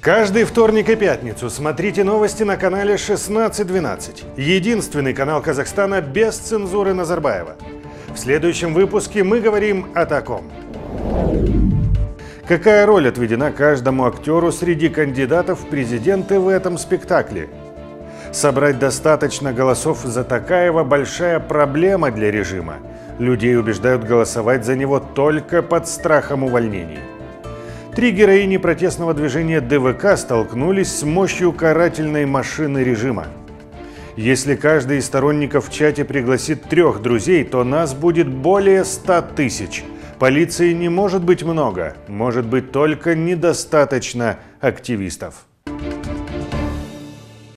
Каждый вторник и пятницу смотрите новости на канале 1612. Единственный канал Казахстана без цензуры Назарбаева. В следующем выпуске мы говорим о таком. Какая роль отведена каждому актеру среди кандидатов в президенты в этом спектакле? Собрать достаточно голосов за Такаева – большая проблема для режима. Людей убеждают голосовать за него только под страхом увольнений. Три героини протестного движения ДВК столкнулись с мощью карательной машины режима. Если каждый из сторонников в чате пригласит трех друзей, то нас будет более ста тысяч. Полиции не может быть много, может быть только недостаточно активистов.